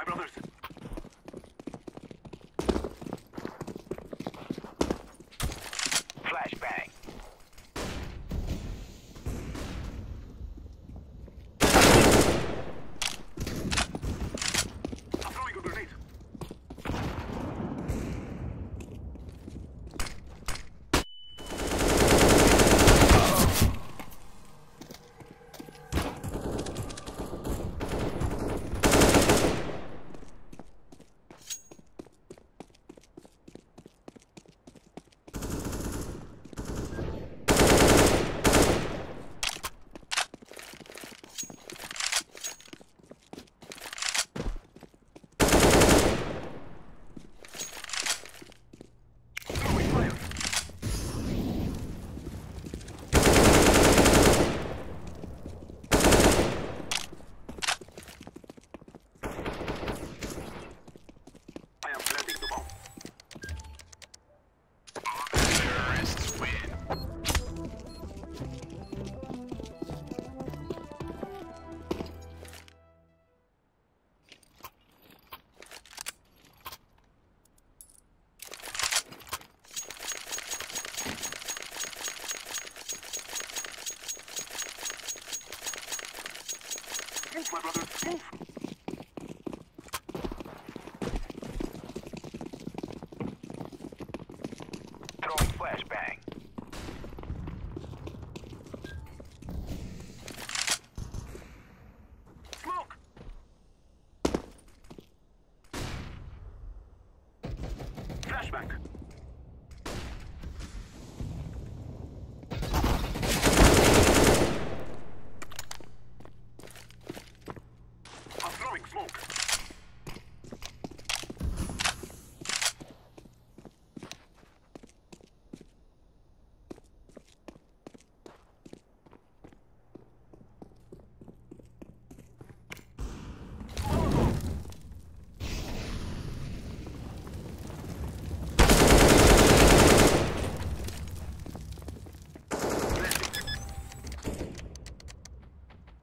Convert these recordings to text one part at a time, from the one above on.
My brothers. My brothers. Move. Throwing flashbang. Smoke. Flashbang. I'm throwing smoke.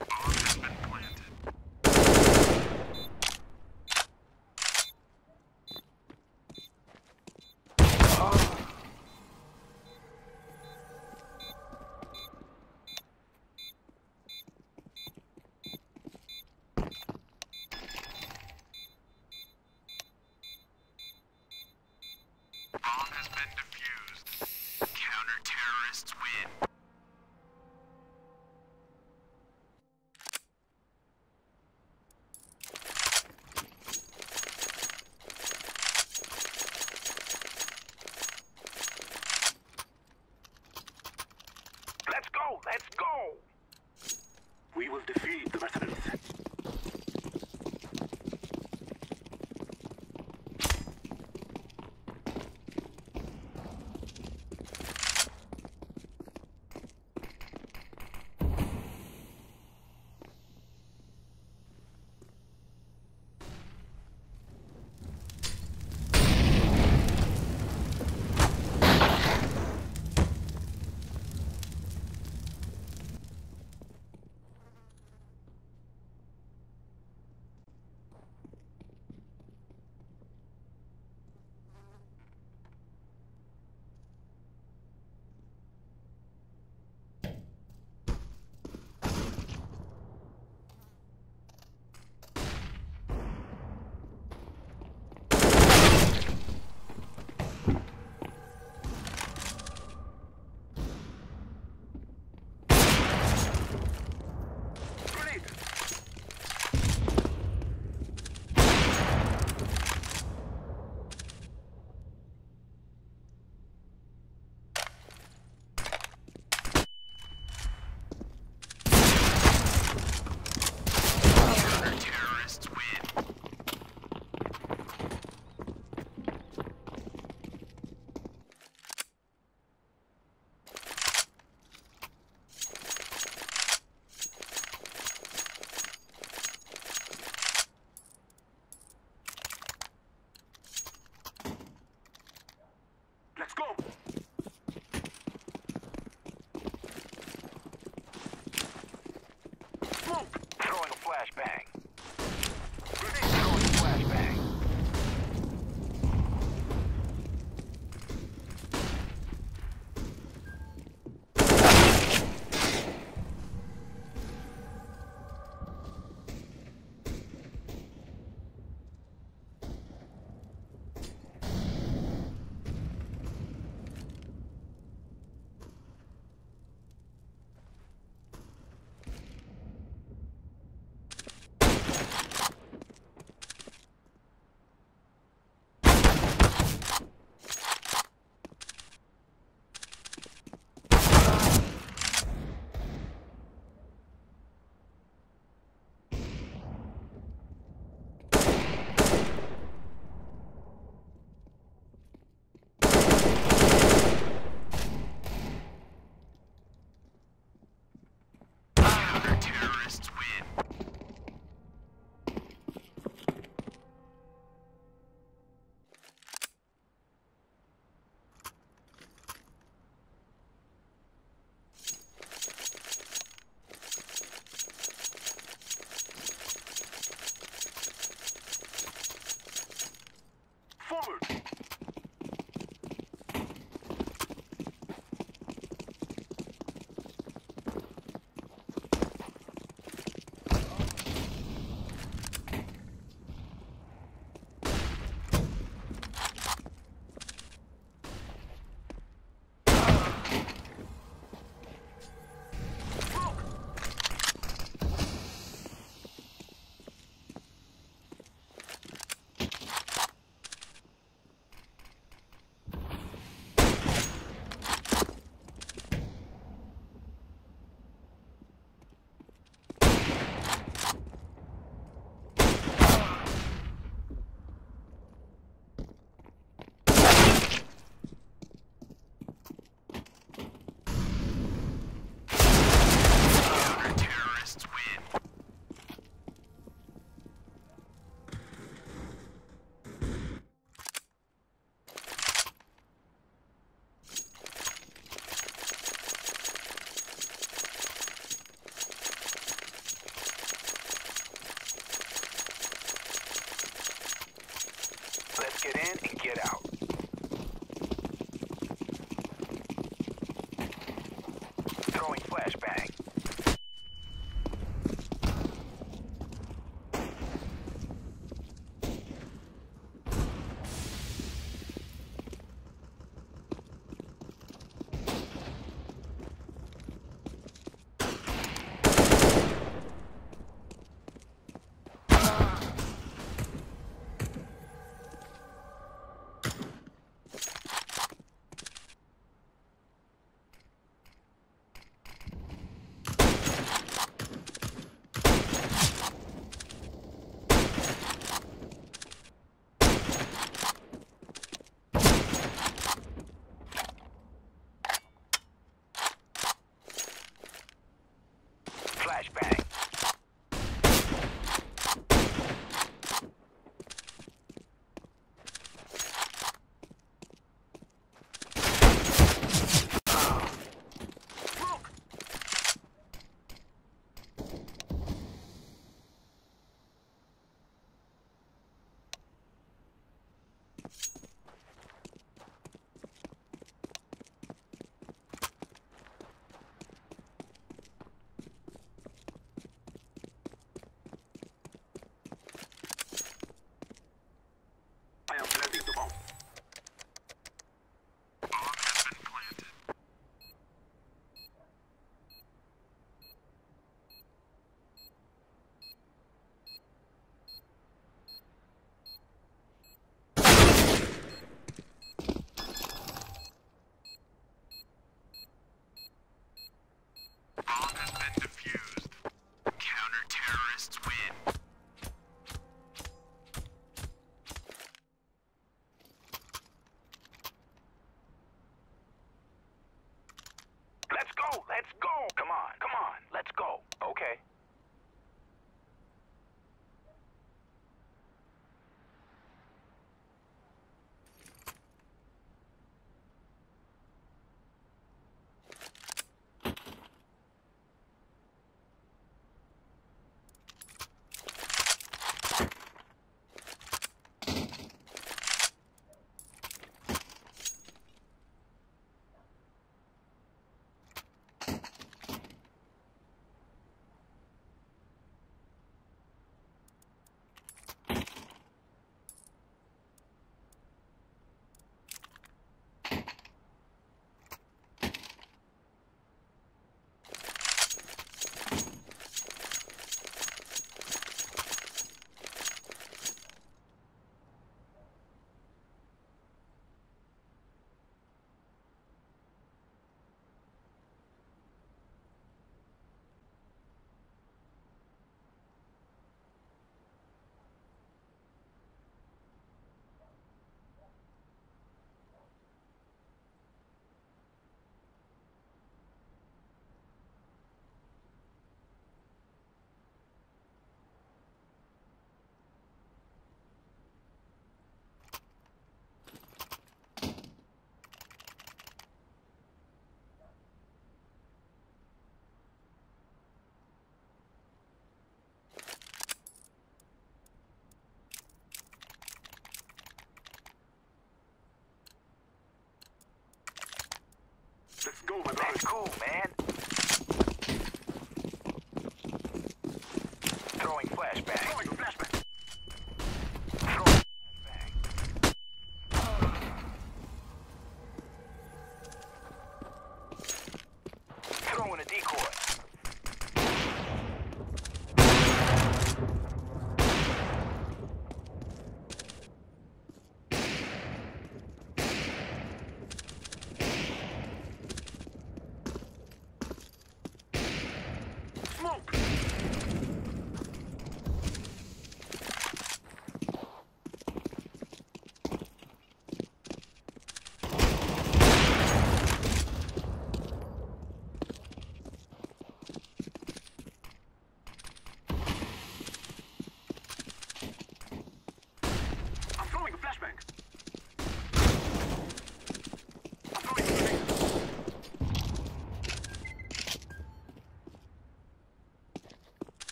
Bomb has been planted. Bomb has been defused. Counter-terrorists win. Get in and get out. cool, man.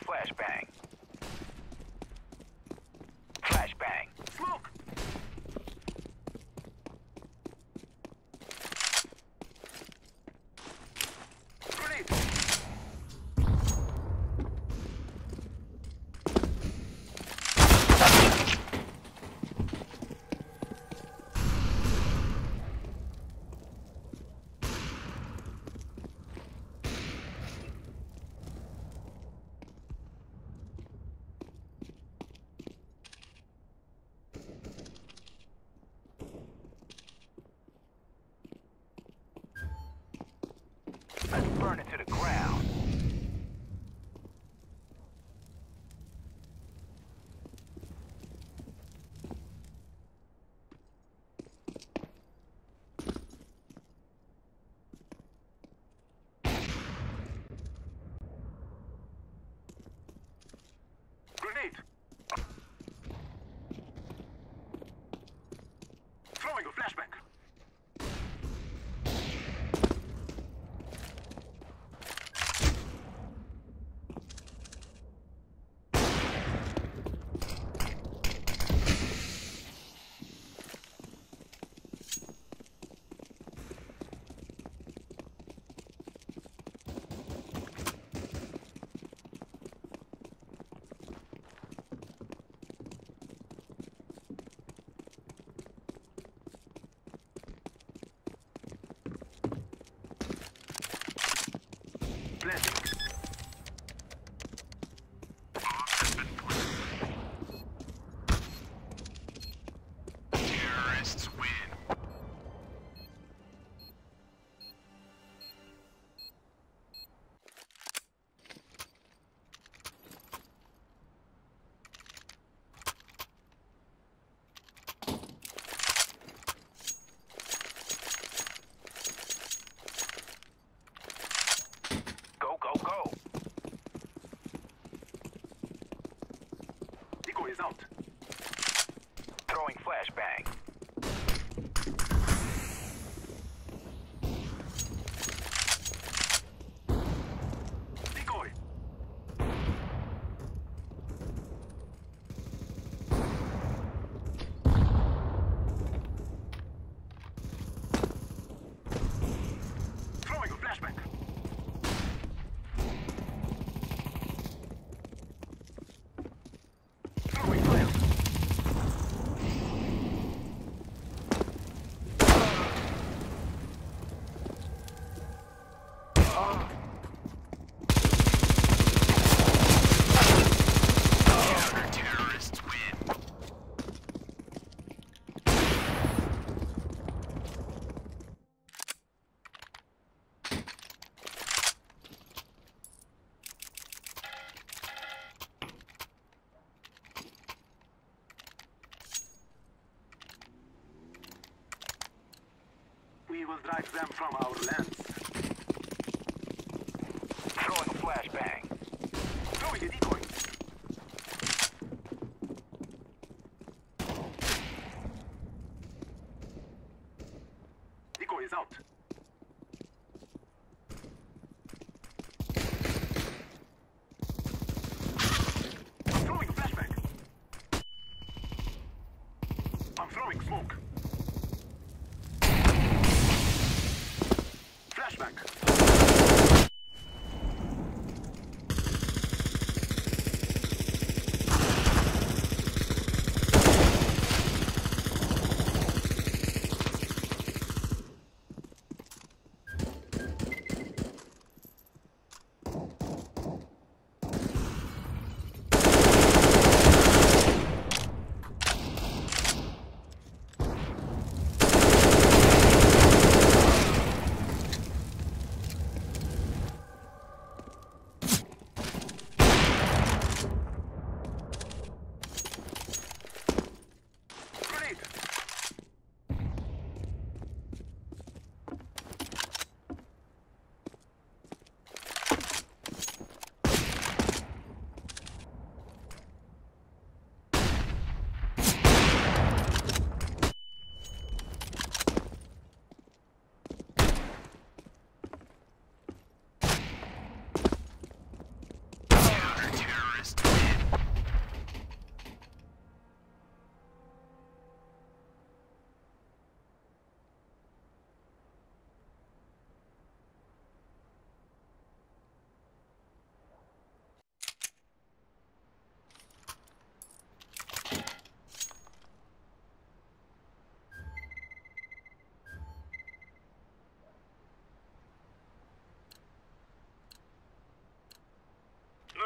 Flashbang. Flashbang. Will drive them from our lands.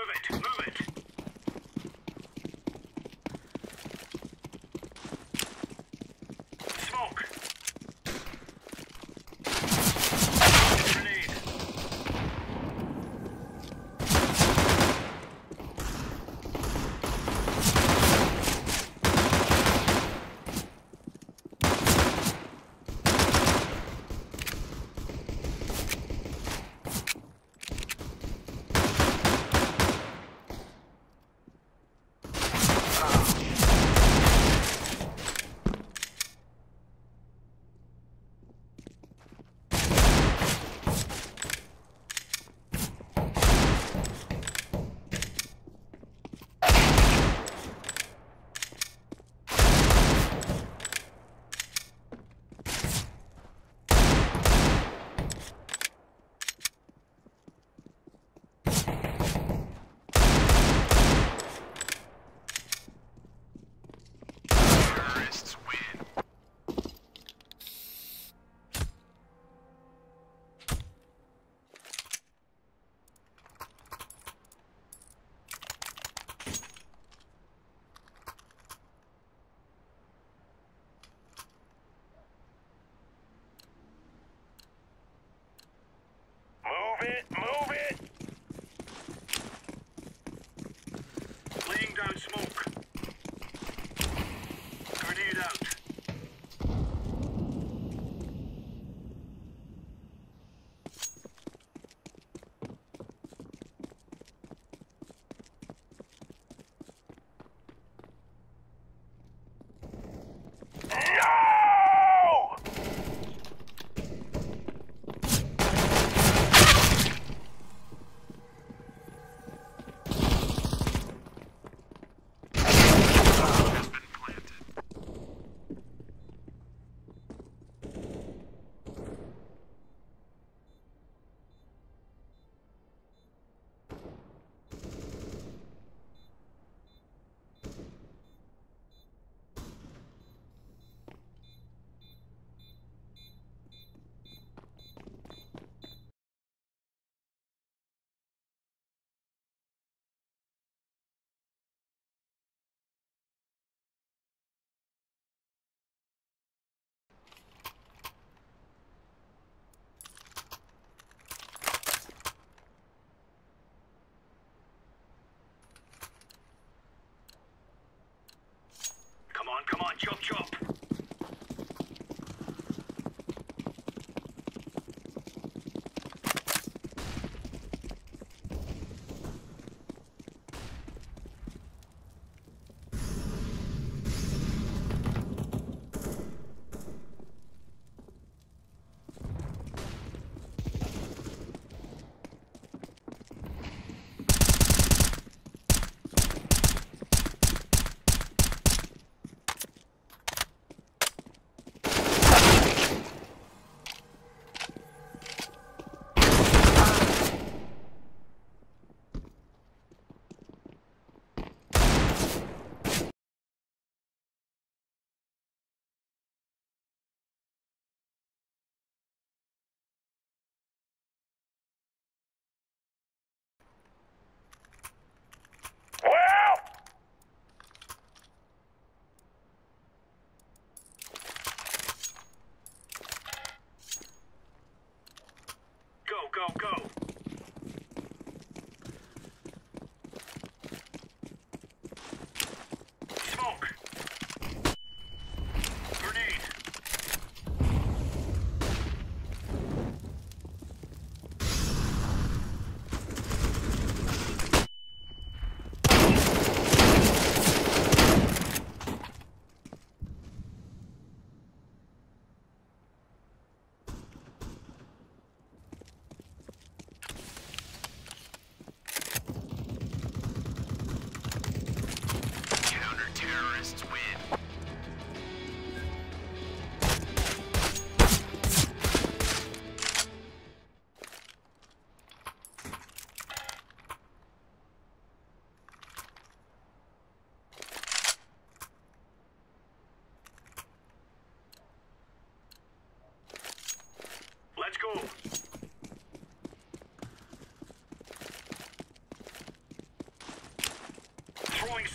Move it. Move it. Chop, chop.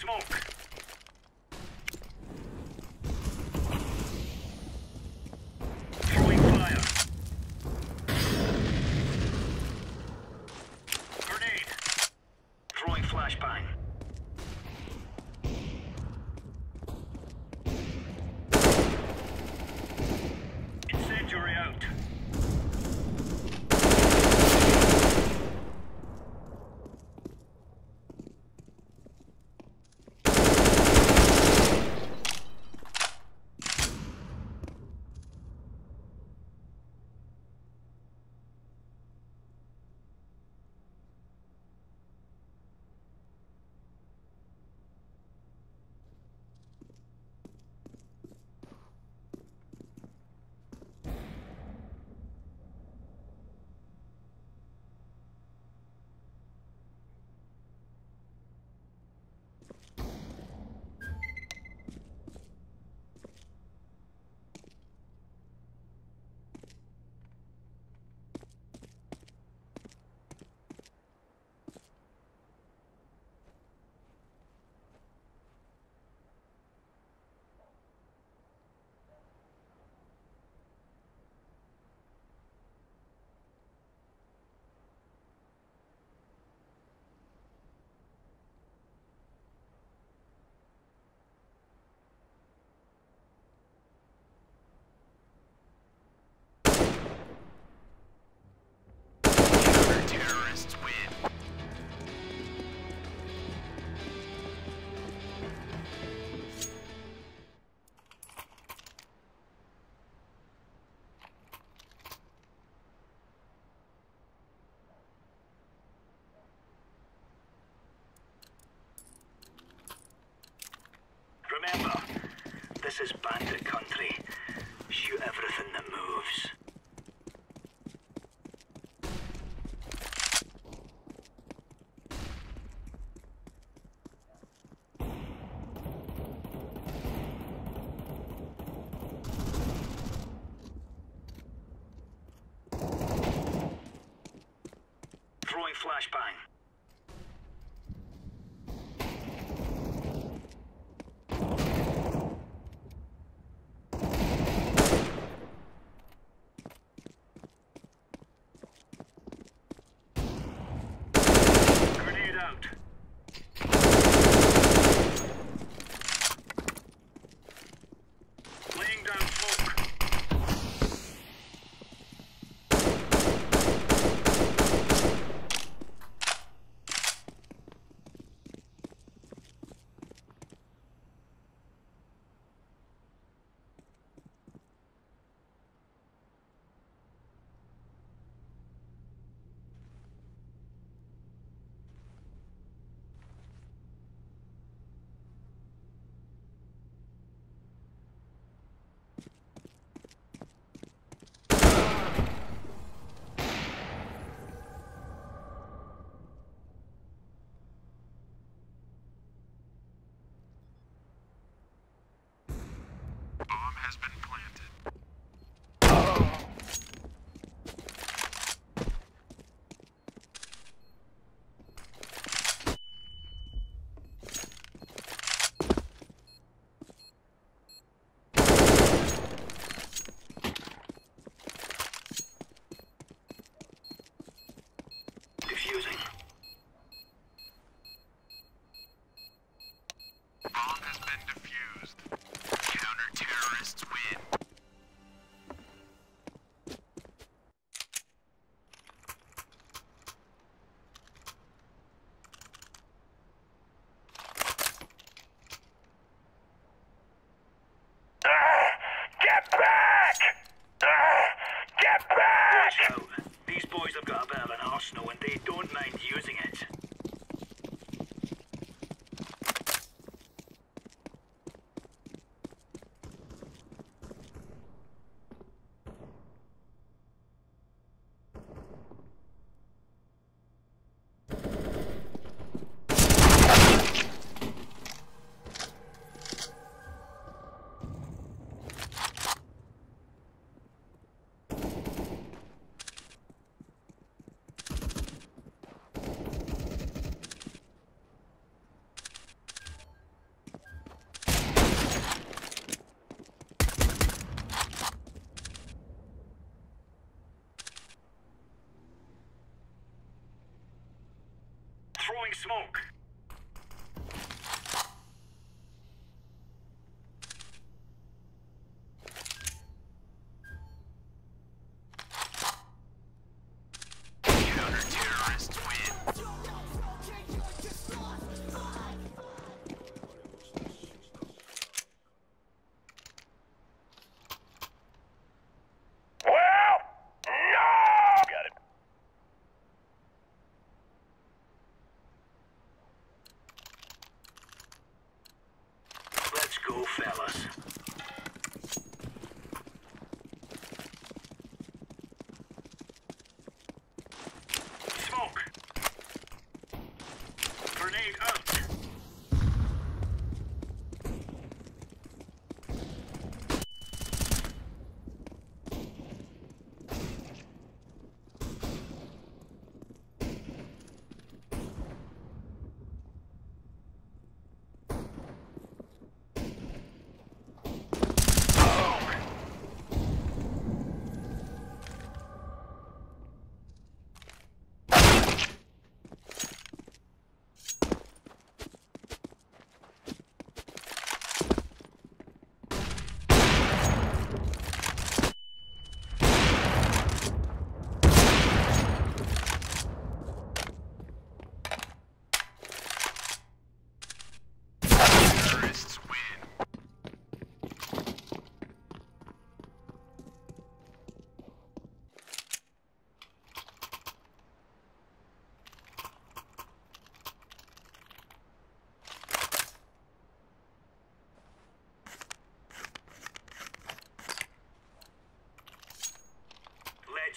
smoke. This is bandit country. Shoot everything that moves. Bomb has been defused. Counter-terrorists win. smoke.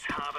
Harbor.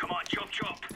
Come on, chop, chop.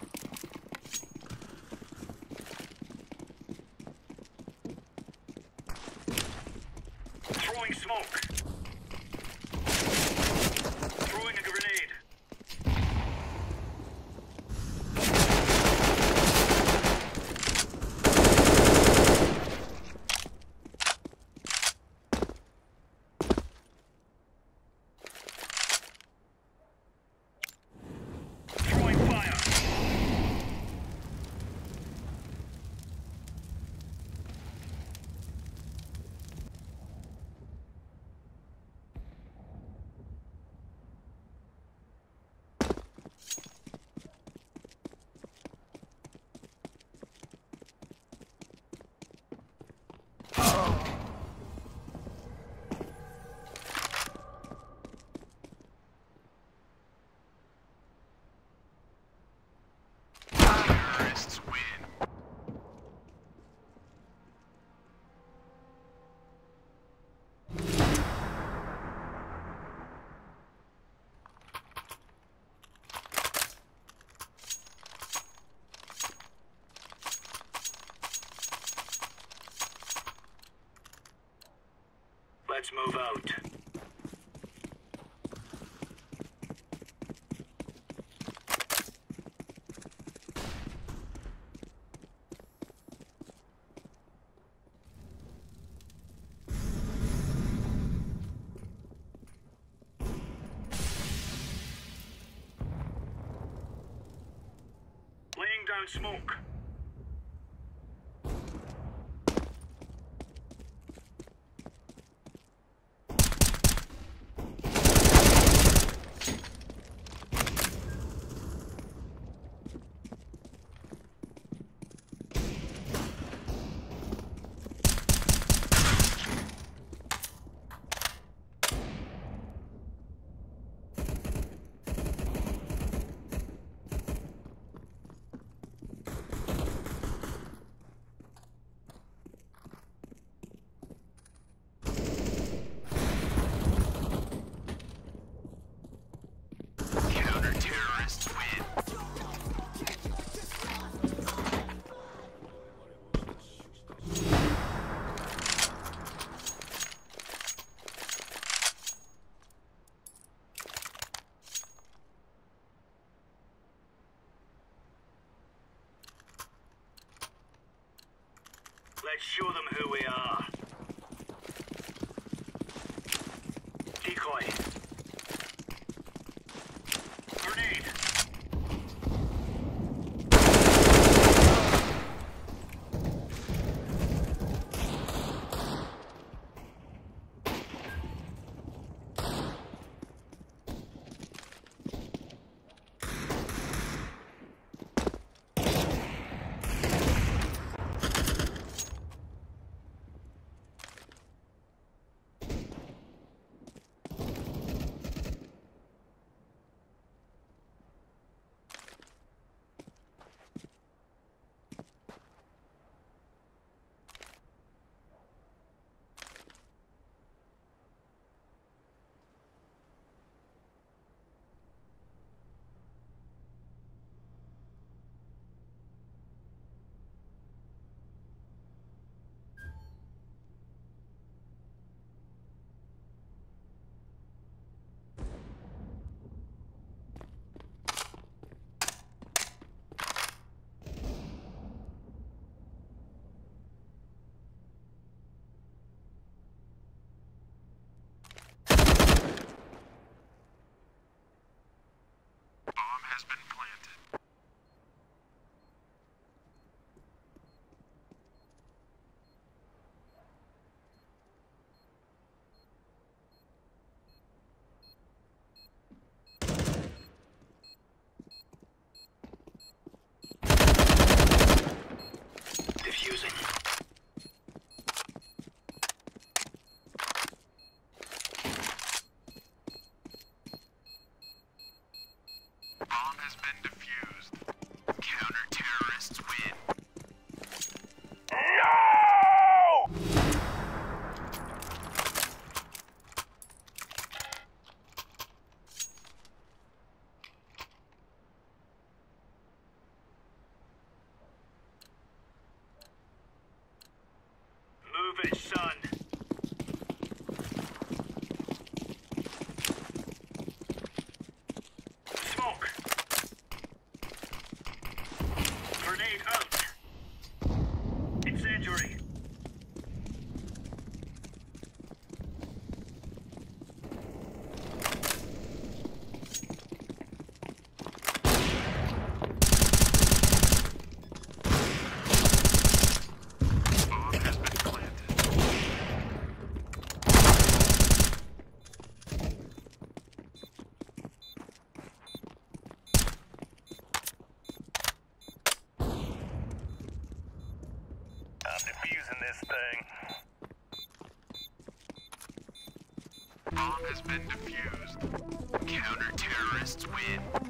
Let's move out. Laying down smoke. Counter-terrorists win. Let's show them who we are. Has been planted. Bomb has been defused. Counter-terrorists win. No! Move it, son. Has been defused. Counter-terrorists win.